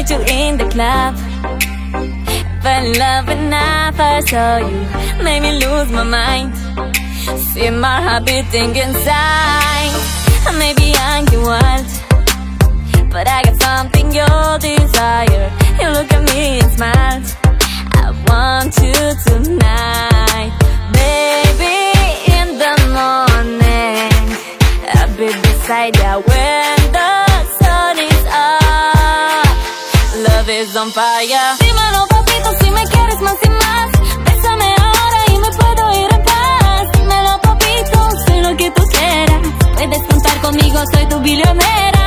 met you in the club. Fell in love when I first saw you. Made me lose my mind. See my heart beating inside. Maybe I'm too wild But I got something you desire. You look at me and smile. I want you tonight. Baby, in the morning I'll be beside you Is on fire. Dímelo papito si me quieres más y más. Bésame ahora y me puedo ir en paz. Dímelo papito, soy lo que tú quieras. Puedes contar conmigo, soy tu bilionera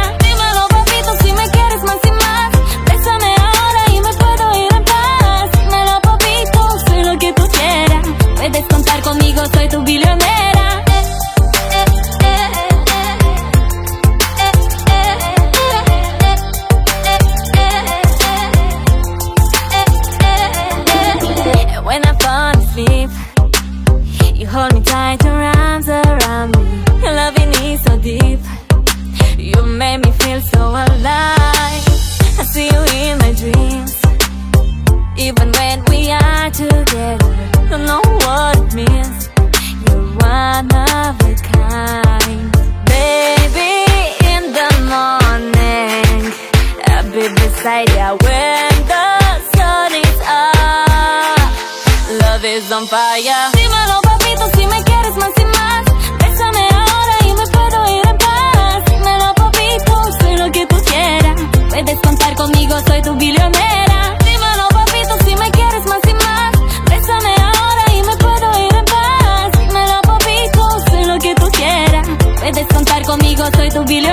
fall asleep You hold me tight, your arms around me. Your loving is so deep. You make me feel so alive. I see you in my dreams. Even when we are together You know what it means. You're one of a kind. Baby, in the morning I'll be beside you when the is on fire. Papito si me quieres más y más. Bésame ahora y me puedo ir en paz. Dímelo papito, soy lo que tú quieras. Puedes contar conmigo, soy tu bilionera Dímelo papito si me quieres más y más. Bésame ahora y me puedo ir en paz. Dímelo papito, soy lo que tú quieras. Puedes contar conmigo, soy tu bilionera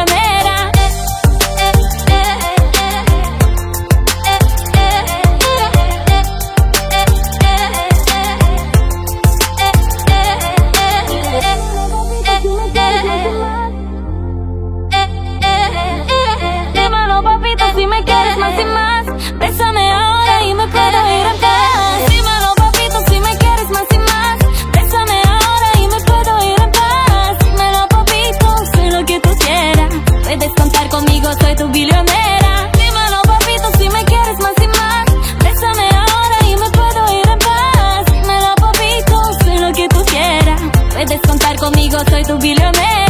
bilioneiro.